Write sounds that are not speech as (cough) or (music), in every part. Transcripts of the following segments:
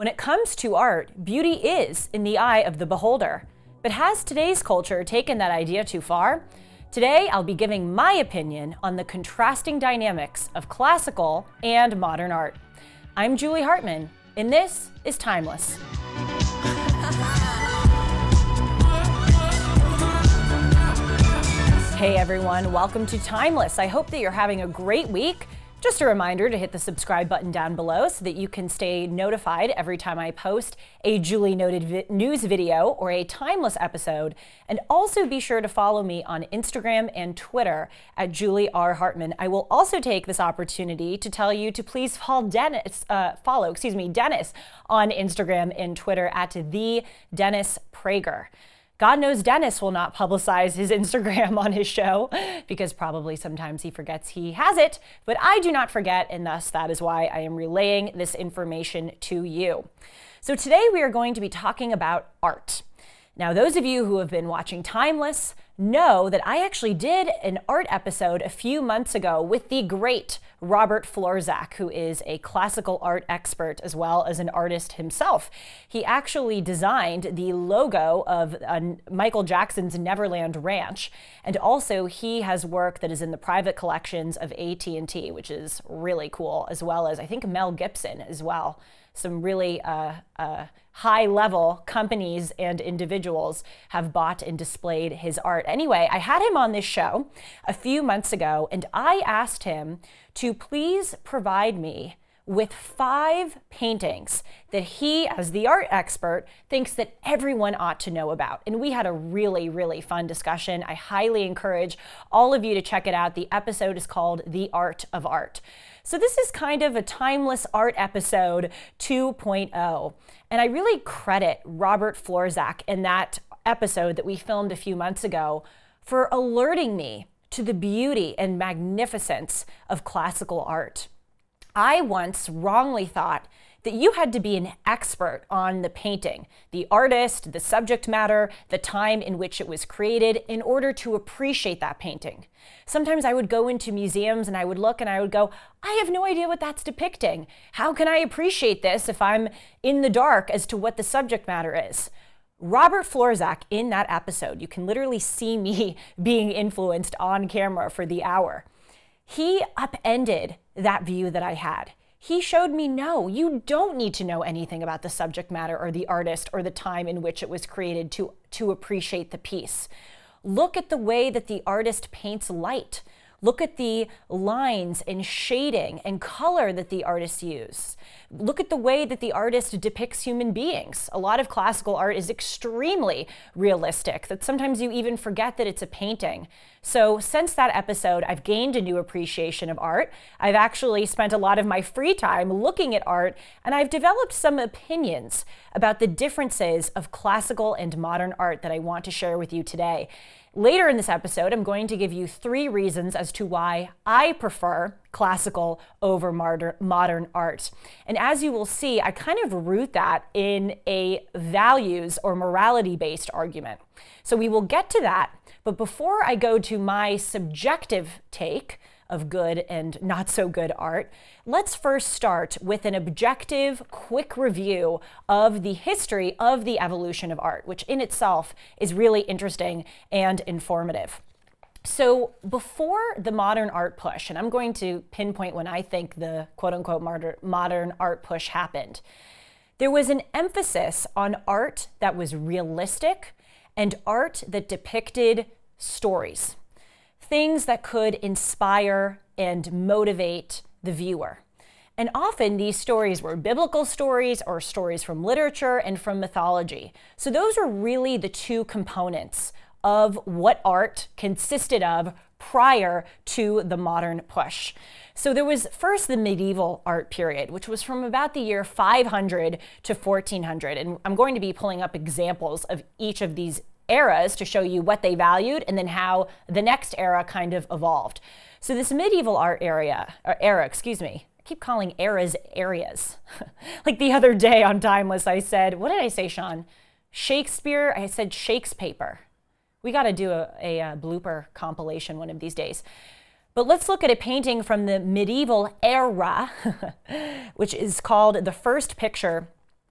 When it comes to art, beauty is in the eye of the beholder. But has today's culture taken that idea too far? Today, I'll be giving my opinion on the contrasting dynamics of classical and modern art. I'm Julie Hartman, and this is Timeless. Hey everyone, welcome to Timeless. I hope that you're having a great week. Just a reminder to hit the subscribe button down below so that you can stay notified every time I post a Julie Noted vi news video or a timeless episode. And also be sure to follow me on Instagram and Twitter at Julie R. Hartman. I will also take this opportunity to tell you to please follow Dennis, uh, follow, excuse me, Dennis on Instagram and Twitter at the Dennis Prager. God knows Dennis will not publicize his Instagram on his show because probably sometimes he forgets he has it, but I do not forget, and thus that is why I am relaying this information to you. So today we are going to be talking about art. Now, those of you who have been watching Timeless know that I actually did an art episode a few months ago with the great Robert Florczak, who is a classical art expert as well as an artist himself. He actually designed the logo of uh, Michael Jackson's Neverland Ranch, and also he has work that is in the private collections of AT&T, which is really cool, as well as I think Mel Gibson as well some really uh, uh, high level companies and individuals have bought and displayed his art. Anyway, I had him on this show a few months ago, and I asked him to please provide me with five paintings that he, as the art expert, thinks that everyone ought to know about. And we had a really, really fun discussion. I highly encourage all of you to check it out. The episode is called The Art of Art. So this is kind of a timeless art episode 2.0. And I really credit Robert Florczak in that episode that we filmed a few months ago for alerting me to the beauty and magnificence of classical art. I once wrongly thought that you had to be an expert on the painting, the artist, the subject matter, the time in which it was created in order to appreciate that painting. Sometimes I would go into museums and I would look and I would go, I have no idea what that's depicting. How can I appreciate this if I'm in the dark as to what the subject matter is? Robert Florczak in that episode, you can literally see me (laughs) being influenced on camera for the hour. He upended that view that I had. He showed me no, you don't need to know anything about the subject matter or the artist or the time in which it was created to, to appreciate the piece. Look at the way that the artist paints light. Look at the lines and shading and color that the artist used. Look at the way that the artist depicts human beings. A lot of classical art is extremely realistic, that sometimes you even forget that it's a painting. So, since that episode, I've gained a new appreciation of art. I've actually spent a lot of my free time looking at art, and I've developed some opinions about the differences of classical and modern art that I want to share with you today. Later in this episode, I'm going to give you three reasons as to why I prefer classical over modern art. And as you will see, I kind of root that in a values or morality based argument. So we will get to that. But before I go to my subjective take, of good and not so good art, let's first start with an objective, quick review of the history of the evolution of art, which in itself is really interesting and informative. So, before the modern art push, and I'm going to pinpoint when I think the quote unquote modern art push happened, there was an emphasis on art that was realistic and art that depicted stories things that could inspire and motivate the viewer. And often these stories were biblical stories or stories from literature and from mythology. So those are really the two components of what art consisted of prior to the modern push. So there was first the medieval art period, which was from about the year 500 to 1400. And I'm going to be pulling up examples of each of these eras to show you what they valued and then how the next era kind of evolved. So this medieval art area, or era, excuse me, I keep calling eras areas. (laughs) like the other day on Timeless, I said, what did I say, Sean? Shakespeare, I said Shakespeare. We got to do a, a, a blooper compilation one of these days. But let's look at a painting from the medieval era, (laughs) which is called The First Picture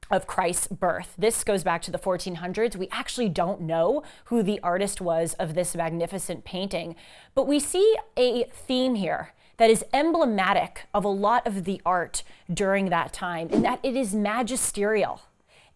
of Christ's birth. This goes back to the 1400s. We actually don't know who the artist was of this magnificent painting, but we see a theme here that is emblematic of a lot of the art during that time, in that it is magisterial.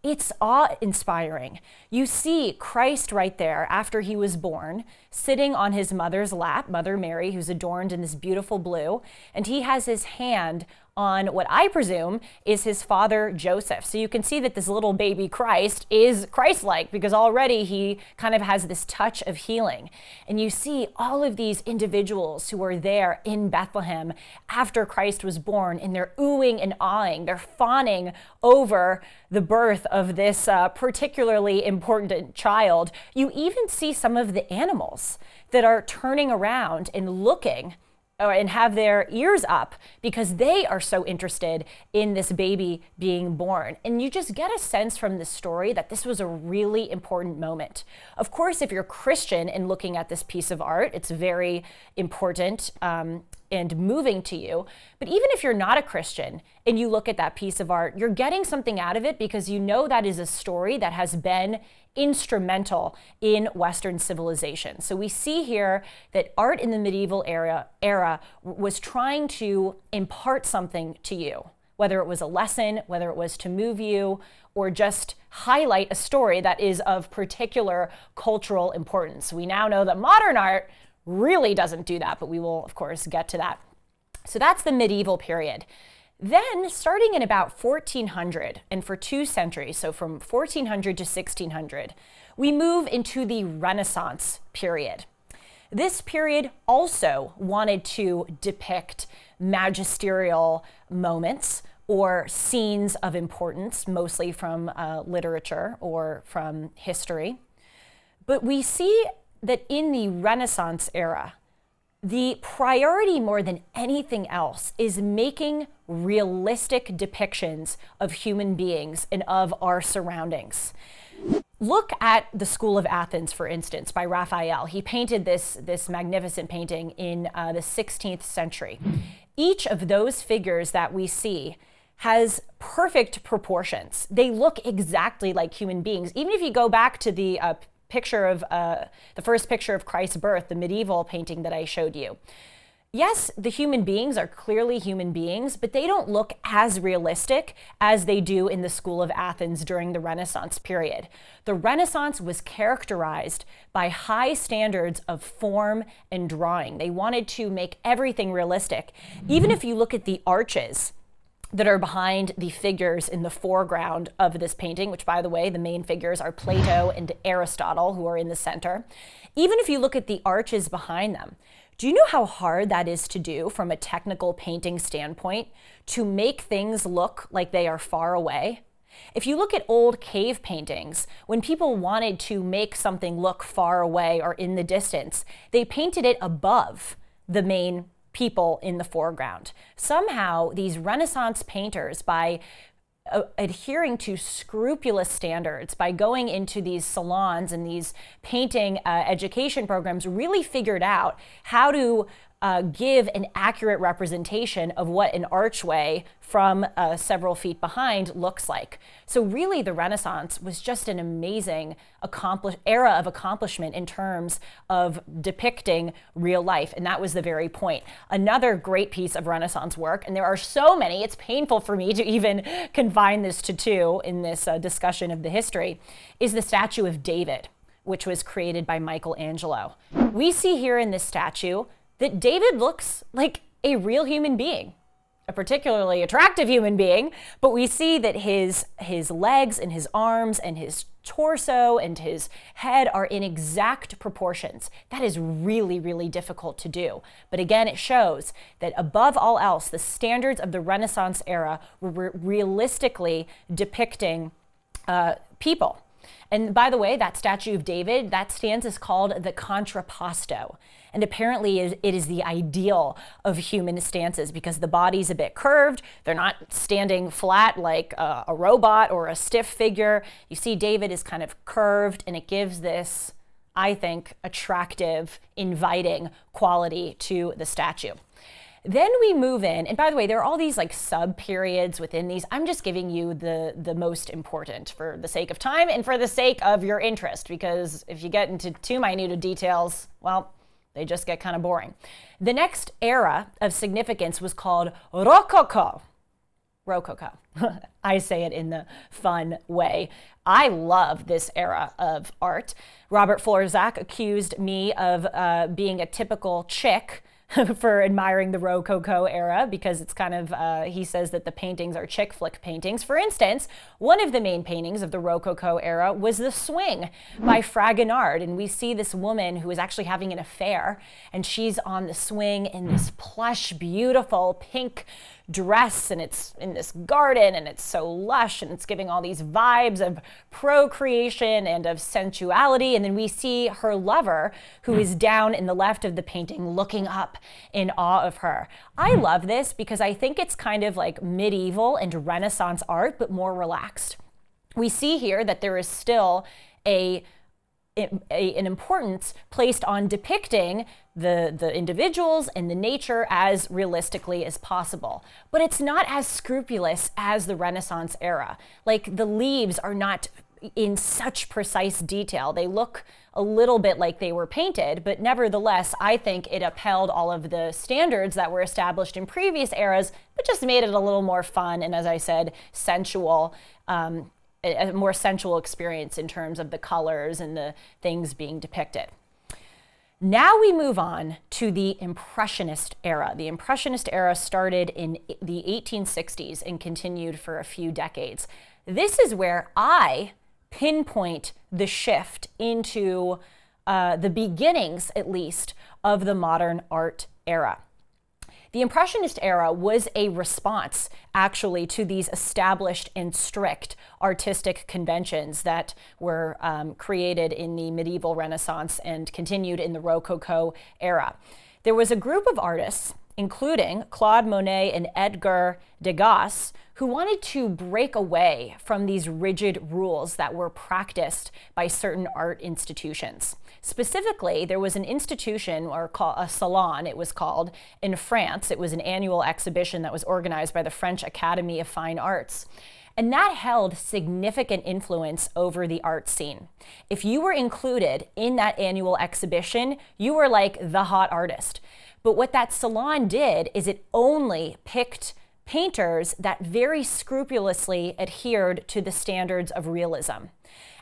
It's awe inspiring. You see Christ right there after he was born, sitting on his mother's lap, Mother Mary, who's adorned in this beautiful blue, and he has his hand on what I presume is his father Joseph. So you can see that this little baby Christ is Christ like because already he kind of has this touch of healing. And you see all of these individuals who are there in Bethlehem after Christ was born and they're oohing and awing, they're fawning over the birth of this uh, particularly important child. You even see some of the animals that are turning around and looking or, and have their ears up because they are so interested in this baby being born. And you just get a sense from this story that this was a really important moment. Of course, if you're Christian and looking at this piece of art, it's very important um, and moving to you. But even if you're not a Christian and you look at that piece of art, you're getting something out of it because you know that is a story that has been instrumental in Western civilization. So we see here that art in the medieval era, era was trying to impart something to you, whether it was a lesson, whether it was to move you, or just highlight a story that is of particular cultural importance. We now know that modern art really doesn't do that, but we will, of course, get to that. So that's the medieval period. Then, starting in about 1400 and for two centuries, so from 1400 to 1600, we move into the Renaissance period. This period also wanted to depict magisterial moments or scenes of importance, mostly from uh, literature or from history. But we see that in the Renaissance era, the priority more than anything else is making realistic depictions of human beings and of our surroundings. Look at the School of Athens, for instance, by Raphael. He painted this, this magnificent painting in uh, the 16th century. Each of those figures that we see has perfect proportions. They look exactly like human beings. Even if you go back to the uh, picture of uh, the first picture of Christ's birth, the medieval painting that I showed you. Yes, the human beings are clearly human beings, but they don't look as realistic as they do in the School of Athens during the Renaissance period. The Renaissance was characterized by high standards of form and drawing. They wanted to make everything realistic. Even if you look at the arches, that are behind the figures in the foreground of this painting, which, by the way, the main figures are Plato and Aristotle, who are in the center. Even if you look at the arches behind them, do you know how hard that is to do from a technical painting standpoint to make things look like they are far away? If you look at old cave paintings, when people wanted to make something look far away or in the distance, they painted it above the main people in the foreground. Somehow, these Renaissance painters, by uh, adhering to scrupulous standards by going into these salons and these painting uh, education programs really figured out how to uh, give an accurate representation of what an archway from uh, several feet behind looks like. So really the Renaissance was just an amazing era of accomplishment in terms of depicting real life. And that was the very point. Another great piece of Renaissance work, and there are so many, it's painful for me to even (laughs) confine this to two in this uh, discussion of the history, is the statue of David, which was created by Michelangelo. We see here in this statue that David looks like a real human being, a particularly attractive human being, but we see that his his legs and his arms and his torso and his head are in exact proportions. That is really, really difficult to do. But again, it shows that above all else, the standards of the Renaissance era were realistically depicting uh, people. And by the way, that statue of David, that stands is called the contrapposto. And apparently, it is the ideal of human stances because the body's a bit curved. They're not standing flat like a, a robot or a stiff figure. You see, David is kind of curved, and it gives this, I think, attractive, inviting quality to the statue. Then we move in, and by the way, there are all these like sub periods within these. I'm just giving you the the most important for the sake of time and for the sake of your interest, because if you get into too minute details, well, they just get kind of boring. The next era of significance was called Rococo. Rococo. (laughs) I say it in the fun way. I love this era of art. Robert Florczak accused me of uh, being a typical chick (laughs) for admiring the Rococo era because it's kind of, uh, he says that the paintings are chick flick paintings. For instance, one of the main paintings of the Rococo era was The Swing by Fragonard. And we see this woman who is actually having an affair, and she's on the swing in this plush, beautiful pink dress and it's in this garden and it's so lush and it's giving all these vibes of procreation and of sensuality. And then we see her lover who hmm. is down in the left of the painting looking up in awe of her. I hmm. love this because I think it's kind of like medieval and Renaissance art, but more relaxed. We see here that there is still a an importance placed on depicting the, the individuals and the nature as realistically as possible. But it's not as scrupulous as the Renaissance era. Like the leaves are not in such precise detail. They look a little bit like they were painted, but nevertheless, I think it upheld all of the standards that were established in previous eras, but just made it a little more fun and, as I said, sensual. Um, a, more sensual experience in terms of the colors and the things being depicted. Now we move on to the Impressionist era. The Impressionist era started in the 1860s and continued for a few decades. This is where I pinpoint the shift into uh, the beginnings, at least, of the modern art era. The Impressionist era was a response, actually, to these established and strict artistic conventions that were um, created in the medieval Renaissance and continued in the Rococo era. There was a group of artists, including Claude Monet and Edgar Degas, who wanted to break away from these rigid rules that were practiced by certain art institutions. Specifically, there was an institution, or a salon, it was called, in France. It was an annual exhibition that was organized by the French Academy of Fine Arts. And that held significant influence over the art scene. If you were included in that annual exhibition, you were like the hot artist. But what that salon did is it only picked painters that very scrupulously adhered to the standards of realism.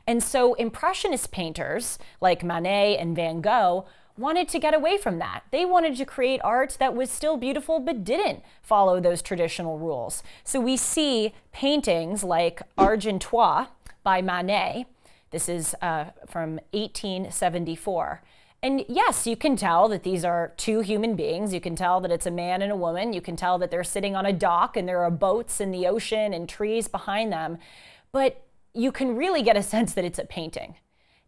And so Impressionist painters like Manet and Van Gogh wanted to get away from that. They wanted to create art that was still beautiful but didn't follow those traditional rules. So we see paintings like Argenteuil by Manet. This is uh, from 1874. And yes, you can tell that these are two human beings. You can tell that it's a man and a woman. You can tell that they're sitting on a dock and there are boats in the ocean and trees behind them. But you can really get a (laughs) sense that it's a painting.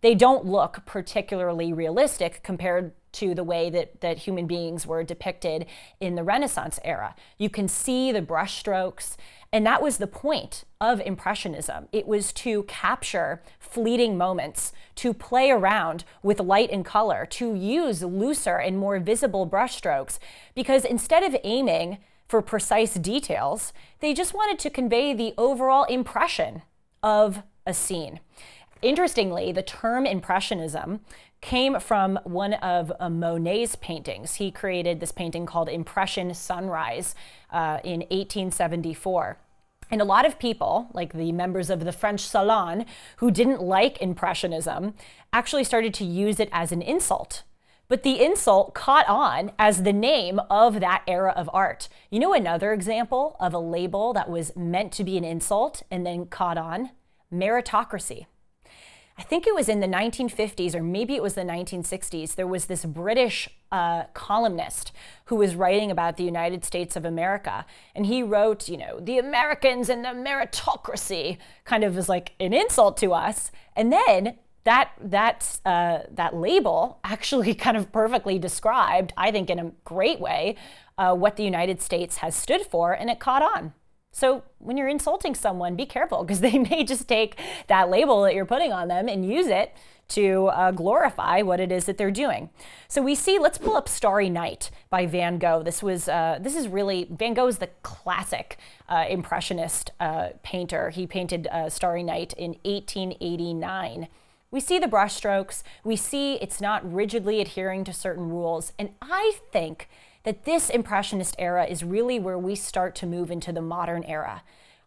They don't look particularly realistic compared to the way that, that human beings were depicted in the Renaissance era. You can see the brushstrokes and that was the point of Impressionism. It was to capture fleeting moments, to play around with light and color, to use looser and more visible brushstrokes, because instead of aiming for precise details, they just wanted to convey the overall impression of a scene. Interestingly, the term Impressionism came from one of uh, Monet's paintings. He created this painting called Impression Sunrise uh, in 1874. And a lot of people, like the members of the French Salon, who didn't like Impressionism, actually started to use it as an insult. But the insult caught on as the name of that era of art. You know another example of a label that was meant to be an insult and then caught on? Meritocracy. I think it was in the 1950s or maybe it was the 1960s, there was this British uh, columnist who was writing about the United States of America. And he wrote, you know, the Americans and the meritocracy kind of was like an insult to us. And then that that uh, that label actually (laughs) kind of perfectly described, I think, in a great way, uh, what the United States has stood for, and it caught on. So when you're insulting someone, be careful because (laughs) they may just take that label that you're putting on them and use it to uh, glorify what it is that they're doing. So we see, let's pull up Starry Night by Van Gogh. This was, uh, this is really, Van Gogh is the classic uh, Impressionist uh, painter. He painted uh, Starry Night in 1889. We see the brushstrokes, we see it's not rigidly adhering to certain rules, and I think that this Impressionist era is really where we start to move into the modern era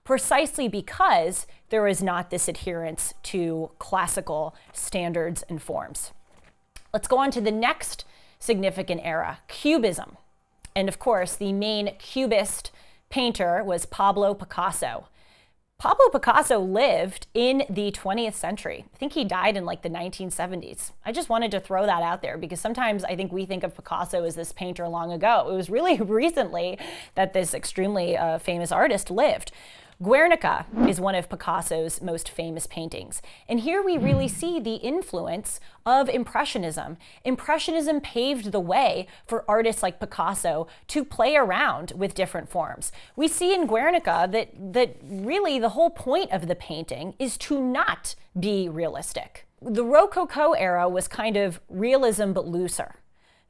precisely because there is not this adherence to classical standards and forms. Let's go on to the next significant era, Cubism. And of course, the main Cubist painter was Pablo Picasso. Pablo Picasso lived in the 20th century. I think he died in like the 1970s. I just wanted to throw that out there because sometimes I think we think of Picasso as this painter long ago. It was really (laughs) recently that this extremely uh, famous artist lived. Guernica is one of Picasso's most famous paintings. And here we really see the influence of Impressionism. Impressionism paved the way for artists like Picasso to play around with different forms. We see in Guernica that, that really the whole point of the painting is to not be realistic. The Rococo era was kind of realism but looser.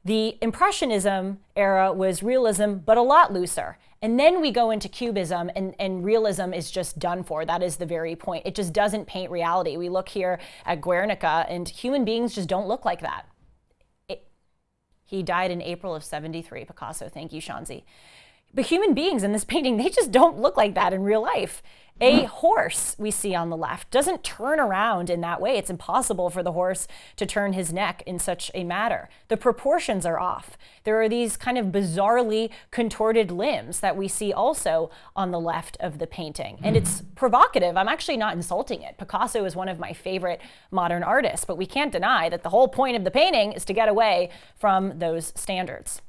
The Impressionism era was realism but a lot looser. And then we go into cubism, and, and realism is just done for. That is the very point. It just doesn't paint reality. We look here at Guernica, and human beings just don't look like that. It, he died in April of 73, Picasso. Thank you, Shanzi. But human beings in this painting, they just don't look like that in real life. A horse we see on the left doesn't turn around in that way. It's impossible for the horse to turn his neck in such a matter. The proportions are off. There are these kind of bizarrely contorted limbs that we see also on the left of the painting. And it's provocative. I'm actually not insulting it. Picasso is one of my favorite modern artists, but we can't deny that the whole point of the painting is to get away from those standards.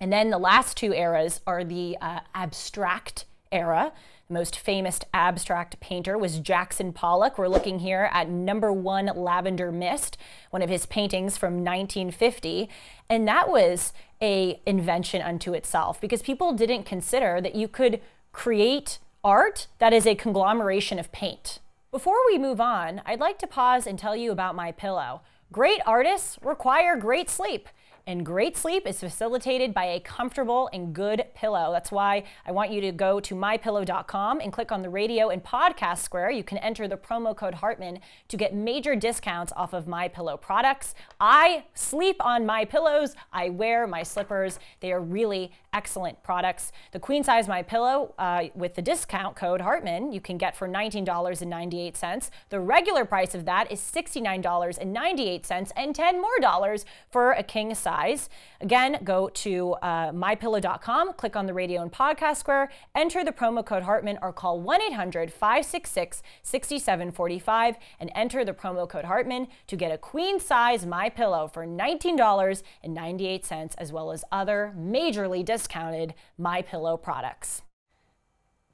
And then the last two eras are the uh, abstract era. The most famous abstract painter was Jackson Pollock. We're looking here at number one Lavender Mist, one of his paintings from 1950. And that was a invention unto itself because people didn't consider that you could create art that is a conglomeration of paint. Before we move on, I'd like to pause and tell you about my pillow. Great artists require great sleep. And great sleep is facilitated by a comfortable and good pillow. That's why I want you to go to mypillow.com and click on the radio and podcast square. You can enter the promo code Hartman to get major discounts off of my pillow products. I sleep on my pillows. I wear my slippers. They are really excellent products. The queen size my pillow uh, with the discount code Hartman you can get for $19.98. The regular price of that is $69.98 and 10 more dollars for a king size size. Again, go to uh, mypillow.com, click on the radio and podcast square, enter the promo code Hartman or call 1 800 566 6745 and enter the promo code Hartman to get a queen size My Pillow for $19.98 as well as other majorly discounted My Pillow products.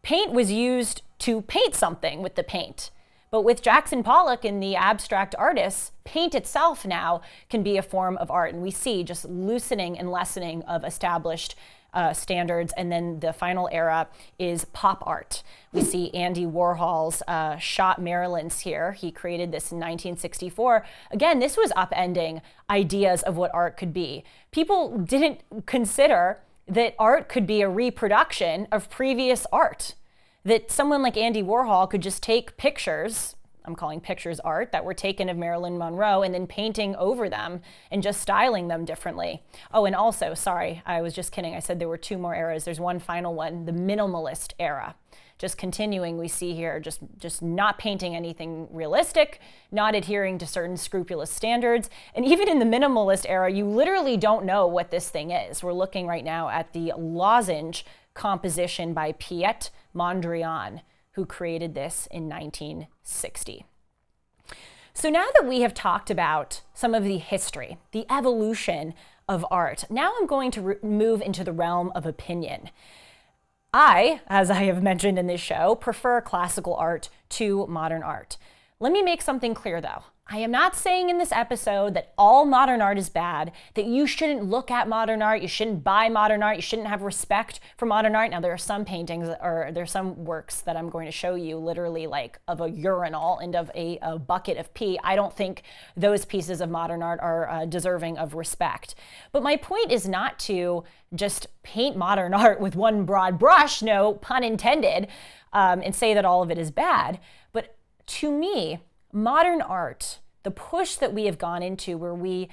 Paint was used to paint something with the paint. But with Jackson Pollock and the abstract artists, paint itself now can be a form of art. And we see just loosening and lessening of established uh, standards. And then the final era is pop art. We see Andy Warhol's uh, Shot Marilyn's here. He created this in 1964. Again, this was upending ideas of what art could be. People didn't consider that art could be a reproduction of previous art that someone like Andy Warhol could just take pictures, I'm calling pictures art, that were taken of Marilyn Monroe and then painting over them and just styling them differently. Oh, and also, sorry, I was just kidding. I said there were two more eras. There's one final one, the minimalist era. Just continuing, we see here just, just not painting anything realistic, not adhering to certain scrupulous standards. And even in the minimalist era, you literally don't know what this thing is. We're looking right now at the lozenge composition by Piet Mondrian, who created this in 1960. So now that we have talked about some of the history, the evolution of art, now I'm going to move into the realm of opinion. I, as I have mentioned in this show, prefer classical art to modern art. Let me make something clear though. I am not saying in this episode that all modern art is bad, that you shouldn't look at modern art, you shouldn't buy modern art, you shouldn't have respect for modern art. Now, there are some paintings or there are some works that I'm going to show you literally like of a urinal and of a, a bucket of pee. I don't think those pieces of modern art are uh, deserving of respect. But my point is not to just paint modern (laughs) art with one broad brush, no pun intended, um, and say that all of it is bad. To me, modern art, the push that we have gone into where we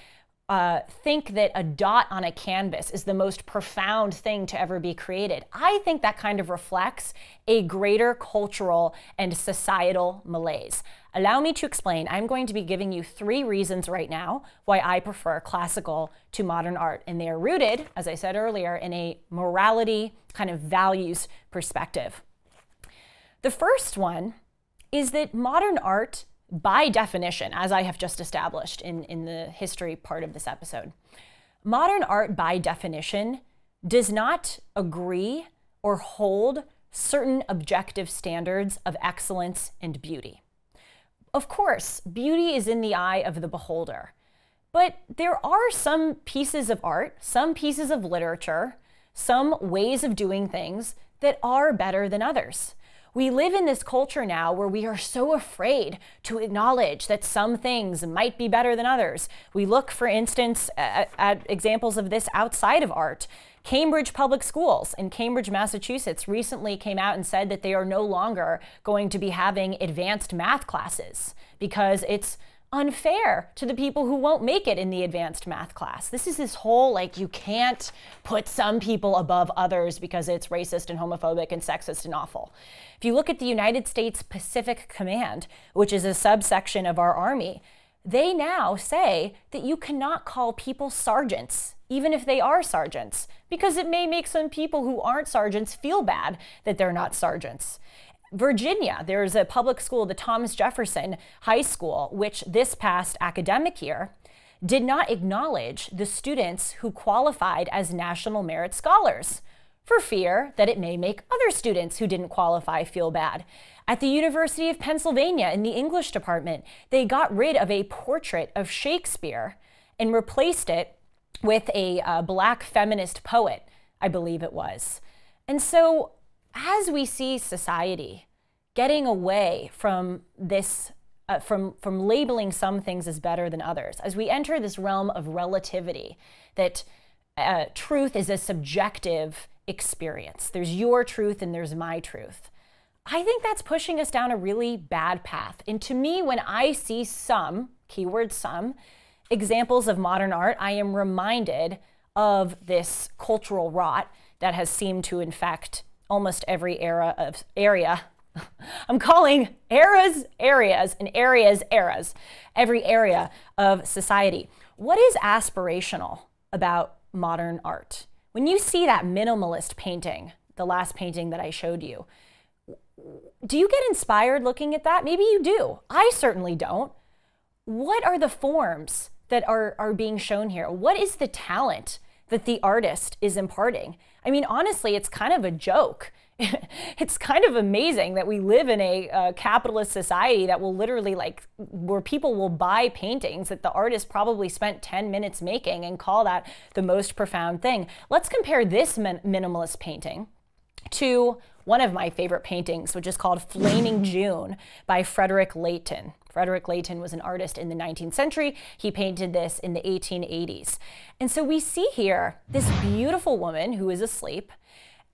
uh, think that a dot on a canvas is the most profound thing to ever be created. I think that kind of reflects a greater cultural and societal malaise. Allow me to explain. I'm going to be giving you three reasons right now why I prefer classical to modern art. And they are rooted, as I said earlier, in a morality kind of values perspective. The first one is that modern art by definition, as I have just established in, in the history part of this episode, modern art by definition does not agree or hold certain objective standards of excellence and beauty. Of course, beauty is in the eye of the beholder, but there are some pieces of art, some pieces of literature, some ways of doing things that are better than others. We live in this culture now where we are so afraid to acknowledge that some things might be better than others. We look, for instance, at, at examples of this outside of art. Cambridge Public Schools in Cambridge, Massachusetts recently came out and said that they are no longer going to be having advanced math classes because it's unfair to the people who won't make it in the advanced math class. This is this whole like you can't put some people above others because it's racist and homophobic and sexist and awful. If you look at the United States Pacific Command, which is a subsection of our army, they now say that you cannot call people sergeants, even if they are sergeants, because it may make some people who aren't sergeants feel bad that they're not sergeants. Virginia, there's a public school, the Thomas Jefferson High School, which this past academic year did not acknowledge the students who qualified as National Merit Scholars for fear that it may make other students who didn't qualify feel bad. At the University of Pennsylvania in the English department, they got rid of a portrait of Shakespeare and replaced it with a uh, black feminist poet, I believe it was. And so as we see society getting away from this uh, from, from labeling some things as better than others, as we enter this realm of relativity, that uh, truth is a subjective experience. There's your truth and there's my truth. I think that's pushing us down a really bad path. And to me, when I see some, keyword some, examples of modern art, I am reminded of this cultural rot that has seemed to infect almost every era of area. (laughs) I'm calling eras areas and areas eras, every area of society. What is aspirational about modern art? When you see that minimalist painting, the last painting that I showed you, do you get inspired looking at that? Maybe you do. I certainly don't. What are the forms that are, are being shown here? What is the talent that the artist is imparting? I mean, honestly, it's kind of a joke. (laughs) it's kind of amazing that we live in a uh, capitalist society that will literally like where people will buy paintings that the artist probably spent 10 minutes making and call that the most profound thing. Let's compare this min minimalist painting to one of my favorite paintings, which is called Flaming (laughs) June by Frederic Leighton. Frederic Leighton was an artist in the 19th century. He painted this in the 1880s. And so we see here this beautiful woman who is asleep.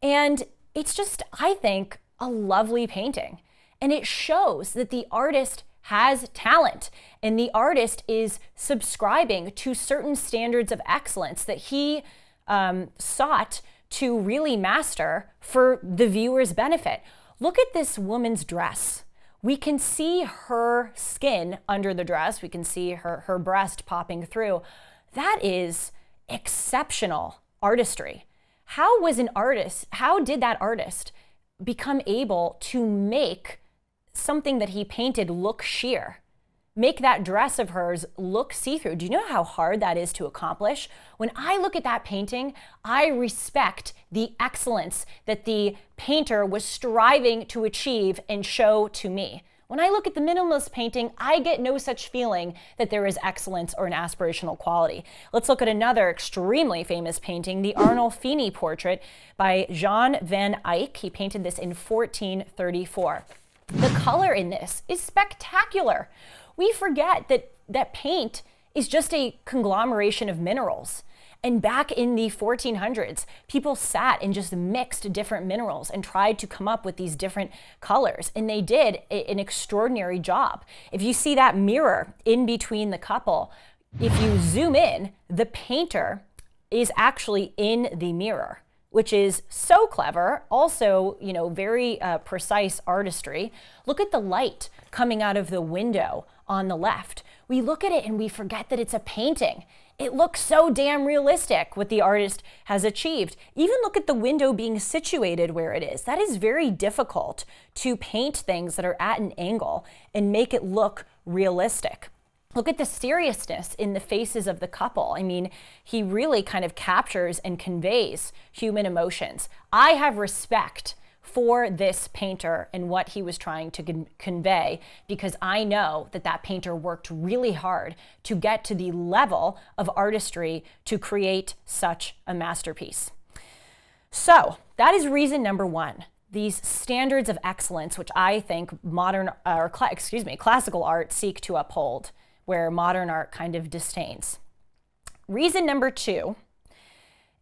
And it's just, I think, a lovely painting. And it shows that the artist has talent and the artist is subscribing to certain standards of excellence that he um, sought to really master for the viewer's benefit. Look at this woman's dress. We can see her skin under the dress. We can see her, her breast popping through. That is exceptional artistry. How was an artist, how did that artist become able to make something that he painted look sheer? Make that dress of hers look see through. Do you know how hard that is to accomplish? When I look at that painting, I respect the excellence that the painter was striving to achieve and show to me. When I look at the minimalist painting, I get no such feeling that there is excellence or an aspirational quality. Let's look at another extremely famous painting, the Arnold Arnolfini portrait by Jean van Eyck. He painted this in 1434. The color in this is spectacular. We forget that, that paint is just a conglomeration of minerals. And back in the 1400s, people sat and just mixed different minerals and tried to come up with these different colors. And they did an extraordinary job. If you see that mirror in between the couple, if you zoom in, the painter is actually in the mirror which is so clever, also, you know, very uh, precise artistry. Look at the light coming out of the window on the left. We look at it and we forget that it's a painting. It looks so damn realistic what the artist has achieved. Even look at the window being situated where it is. That is very difficult to paint things that are at an angle and make it look realistic. Look at the seriousness in the faces of the couple. I mean, he really kind of captures and conveys human emotions. I have respect for this painter and what he was trying to con convey because I know that that painter worked really hard to get to the level of artistry to create such a masterpiece. So, that is reason number 1 these standards of excellence, which I think modern, uh, or excuse me, classical art seek to uphold where modern art kind of disdains. Reason number two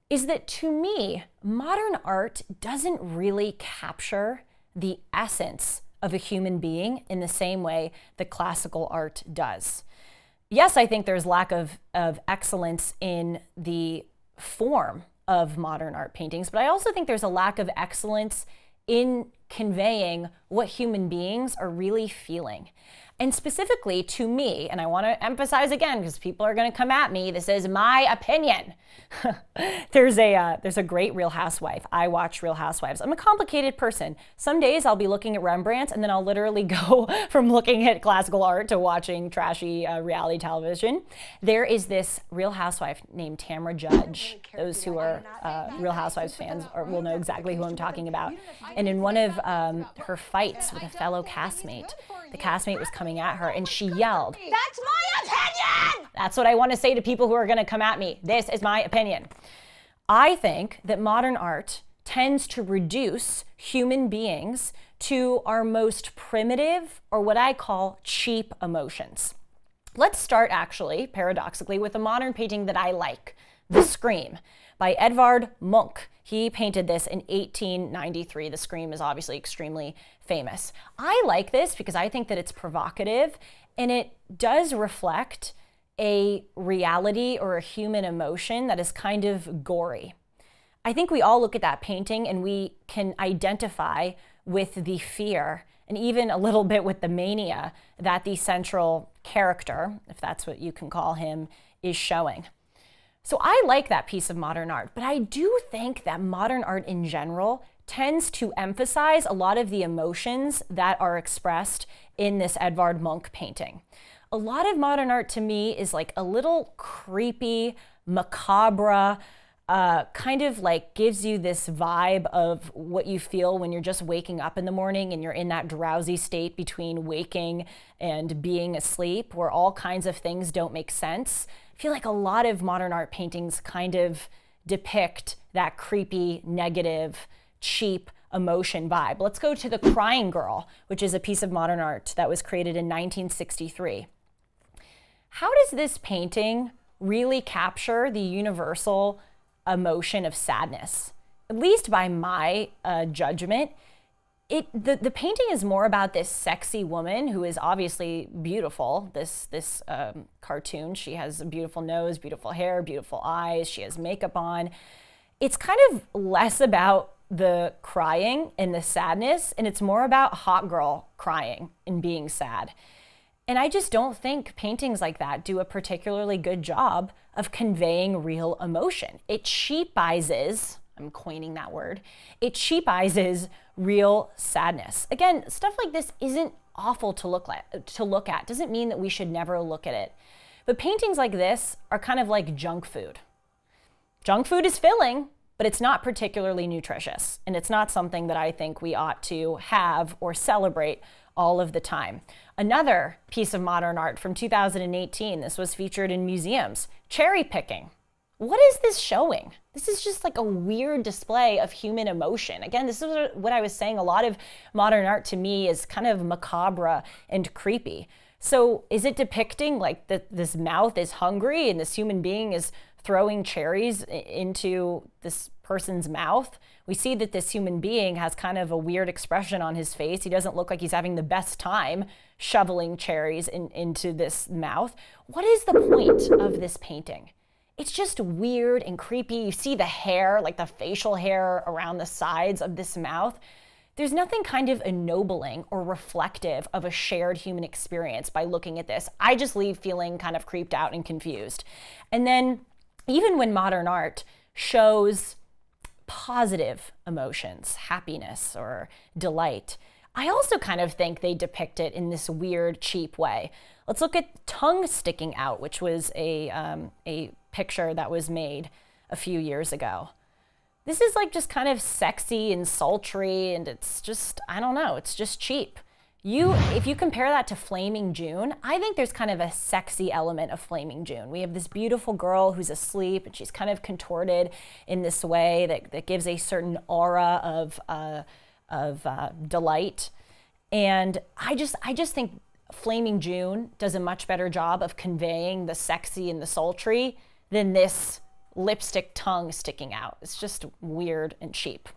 is that to me, modern art doesn't really capture the essence of a human being in the same way that classical art does. Yes, I think there's lack of, of excellence in the form of modern art paintings, but I also think there's a lack of excellence in conveying what human beings are really feeling. And specifically to me, and I want to emphasize again because people are going to come at me, this is my opinion. (laughs) there's a uh, there's a great Real Housewife. I watch Real Housewives. I'm a complicated person. Some days I'll be looking at Rembrandt, and then I'll literally (laughs) go from looking at classical art to watching trashy uh, reality television. There is this Real Housewife named Tamra Judge. Those who are uh, Real Housewives fans are, will know exactly who I'm talking about. And in one of um, her fights with a fellow castmate, the castmate was coming at her and she yelled, That's my opinion! That's what I want to say to people who are going to come at me. This is my opinion. I think that modern art tends to reduce human beings to our most primitive, or what I call cheap emotions. Let's start actually, paradoxically, with a modern painting that I like, The Scream by Edvard Munch. He painted this in 1893. The Scream is obviously extremely famous. I like this because I think that it's provocative and it does reflect a reality or a human emotion that is kind of gory. I think we all look at that painting and we can identify with the fear and even a little bit with the mania that the central character, if that's what you can call him, is showing. So I like that piece of modern art, but I do think that modern art in general tends to emphasize a lot of the emotions that are expressed in this Edvard Munch painting. A lot of modern art to me is like a little creepy, macabre, uh, kind of like gives you this vibe of what you feel when you're just waking up in the morning and you're in that drowsy state between waking and being asleep, where all kinds of things don't make sense I feel like a lot of modern art paintings kind of depict that creepy, negative, cheap emotion vibe. Let's go to The Crying Girl, which is a piece of modern art that was created in 1963. How does this painting really capture the universal emotion of sadness? At least by my uh, judgment, it the, the painting is more about this sexy woman who is obviously beautiful this this um, cartoon she has a beautiful nose beautiful hair beautiful eyes she has makeup on it's kind of less about the crying and the sadness and it's more about hot girl crying and being sad and i just don't think paintings like that do a particularly good job of conveying real emotion it cheapizes I'm coining that word. It cheapizes real sadness. Again, stuff like this isn't awful to look at, to look at. Doesn't mean that we should never look at it. But paintings like this are kind of like junk food. Junk food is filling, but it's not particularly nutritious. And it's not something that I think we ought to have or celebrate all of the time. Another piece of modern art from 2018, this was featured in museums cherry picking. What is this showing? This is just like a weird display of human emotion. Again, this is what I was saying. A lot of modern art to me is kind of macabre and creepy. So, is it depicting like that this mouth is hungry and this human being is throwing cherries into this person's mouth? We see that this human being has kind of a weird expression on his face. He doesn't look like he's having the best time shoveling cherries in, into this mouth. What is the point of this painting? It's just weird and creepy. You see the hair, like the facial hair around the sides of this mouth. There's nothing kind of ennobling or reflective of a shared human experience by looking at this. I just leave feeling kind of creeped out and confused. And then, even when modern art shows positive emotions, happiness or delight, I also kind of think they depict it in this weird, cheap way. Let's look at tongue sticking out, which was a, um, a picture that was made a few years ago. This is like just kind of sexy and sultry, and it's just, I don't know, it's just cheap. You, if you compare that to Flaming June, I think there's kind of a sexy element of Flaming June. We have this beautiful girl who's asleep and she's kind of contorted in this way that, that gives a certain aura of, uh, of uh, delight. And I just, I just think Flaming June does a much better job of conveying the sexy and the sultry than this lipstick tongue sticking out. It's just weird and cheap.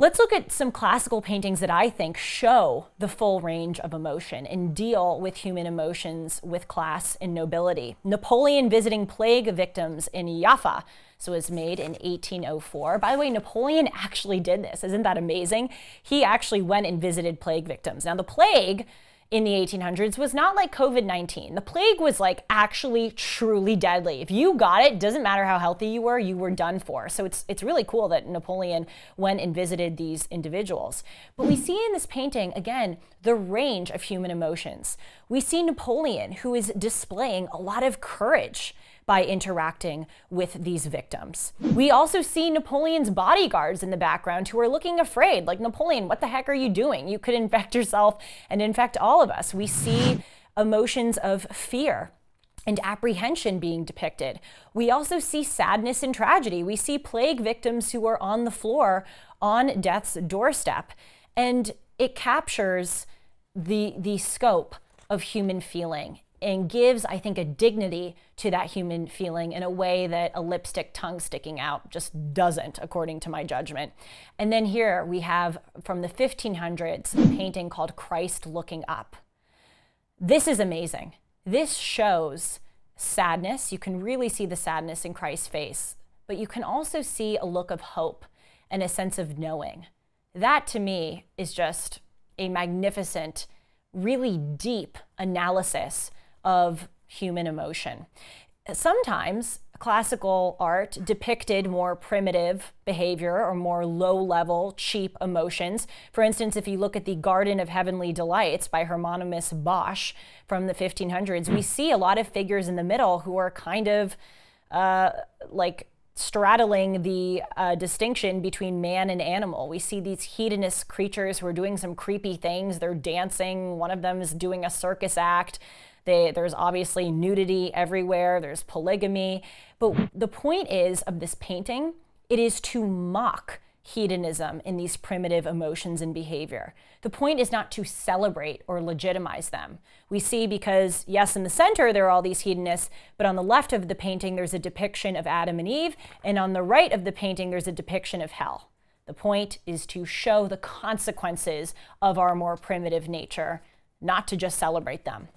Let's look at some classical paintings that I think show the full range of emotion and deal with human emotions with class and nobility. Napoleon visiting plague victims in Jaffa. So it was made in 1804. By the way, Napoleon actually did this. Isn't that amazing? He actually went and visited plague victims. Now, the plague in the 1800s was not like COVID 19. The plague was like actually truly deadly. If you got it, doesn't matter how healthy you were, you were done for. So it's, it's really cool that Napoleon went and visited these individuals. But we see in this painting, again, the range of human emotions. We see Napoleon, who is displaying a lot of courage by interacting with these victims. We also see Napoleon's bodyguards in the background who are looking afraid, like, Napoleon, what the heck are you doing? You could infect (laughs) yourself and infect all of us. We see emotions of fear and apprehension being depicted. We also see sadness and tragedy. We see plague victims who are on the floor on death's doorstep. And it captures the, the scope of human feeling and gives, I think, a dignity to that human feeling in a way that a lipstick tongue sticking out just doesn't, according to my judgment. And then here we have from the 1500s a painting called Christ Looking Up. This is amazing. This shows sadness. You can really see the sadness in Christ's face, but you can also see a look of hope and a sense of knowing. That to me is just a magnificent, really deep analysis of human emotion. Sometimes classical art depicted more primitive behavior or more low level, cheap emotions. For instance, if you look at the Garden of Heavenly Delights by Hieronymus Bosch from the 1500s, we see a lot of figures in the middle who are kind of uh, like straddling the uh, distinction between man and animal. We see these hedonist creatures who are doing some creepy things. They're dancing, one of them is doing a circus act. They, there's obviously nudity everywhere, there's polygamy. But the point is of this painting, it is to mock hedonism in these primitive emotions and behavior. The point is not to celebrate or legitimize them. We see because, yes, in the center there are all these hedonists, but on the left of the painting there's a depiction of Adam and Eve, and on the right of the painting there's a depiction of hell. The point is to show the consequences of our more primitive nature, not to just celebrate them.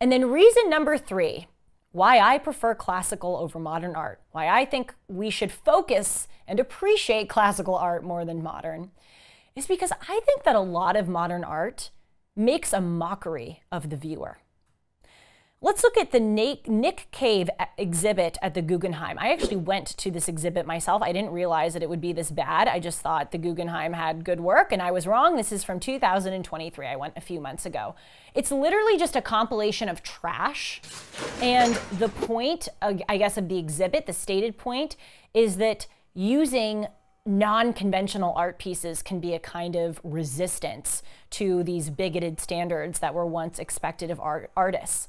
And then reason number three, why I prefer classical over modern art, why I think we should focus and appreciate classical art more than modern, is because I think that a lot of modern art makes a mockery of the viewer. Let's look at the Nick Cave exhibit at the Guggenheim. I actually went to this exhibit myself. I didn't realize that it would be this bad. I just thought the Guggenheim had good work, and I was wrong. This is from 2023. I went a few months ago. It's literally just a compilation of trash. And the point, I guess, of the exhibit, the stated point, is that using non conventional art pieces can be a kind of resistance to these bigoted standards that were once expected of art- artists.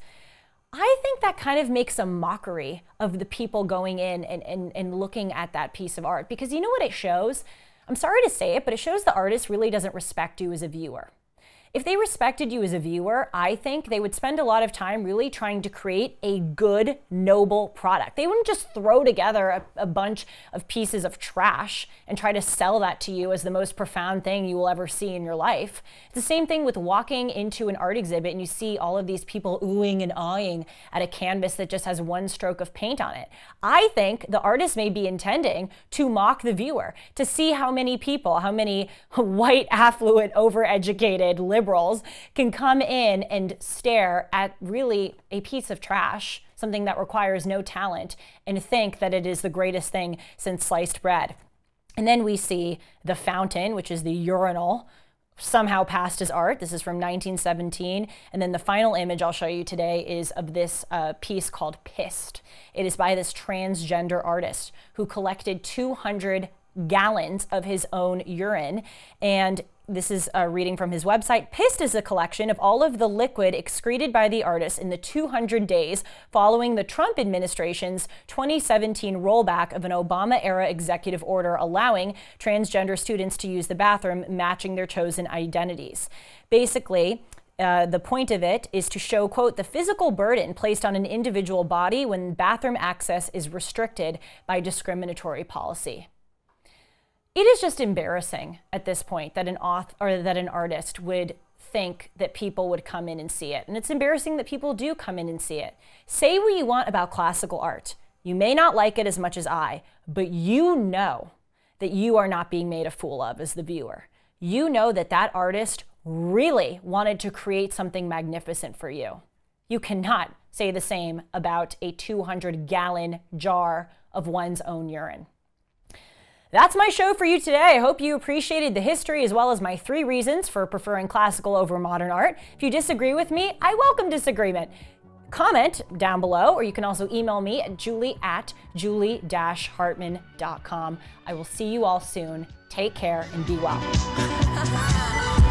I think that kind of makes a mockery of the people going in and, and, and looking at that piece of art because you know what it shows? I'm sorry to say it, but it shows the artist really doesn't respect you as a viewer. If they respected you as a viewer, I think they would spend a lot of time really trying to create a good, noble product. They wouldn't just throw together a, a, bunch of pieces of trash and try to sell that to you as the most profound thing you will ever see in your life. It's the same thing with walking into an art exhibit and you see all of these people oohing and awing at a canvas that just has one stroke of paint on it. I think the artist may be intending to mock the viewer, to see how many people, how many (laughs) white, affluent, overeducated, liberals can come in and stare at really a piece of trash, something that requires no talent, and think that it is the greatest thing since sliced bread. And then we see the fountain, which is the urinal, somehow passed as art. This is from 1917. And then the final image I'll show you today is of this uh, piece called Pissed. It is by this transgender artist who collected 200 gallons of his own urine. And this is a reading from his website. Pissed is a collection of all of the liquid excreted by the artist in the 200 days following the Trump administration's 2017 rollback of an Obama era executive order allowing transgender students to use the bathroom matching their chosen identities. Basically, uh, the point of it is to show, quote, the physical burden placed on an individual body when bathroom access is restricted by discriminatory policy. It is just embarrassing at this point that an author or that an artist would think that people would come in and see it. And it's embarrassing that people do come in and see it. Say what you want about classical art. You may not like it as much as I, but you know that you are not being made a fool of as the viewer. You know that that artist really wanted to create something magnificent for you. You cannot say the same about a 200 gallon jar of one's own urine. That's my show for you today. I hope you appreciated the history as well as my three reasons for preferring classical over modern art. If you disagree with me, I welcome disagreement. Comment down below, or you can also email me at julie at julie-hartman.com. I will see you all soon. Take care and be well. (laughs)